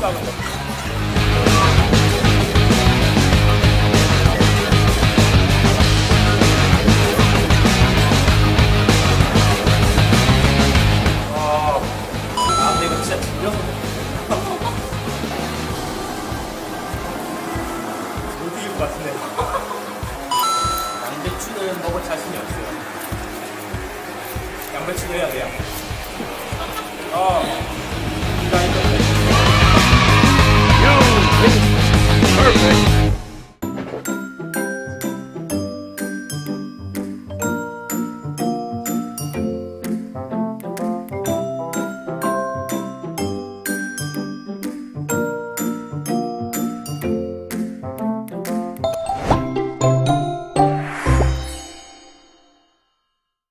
거. 아, 같은데. 양배추는 먹을 자신이 없어요. 양배추도 해야 돼요? 어.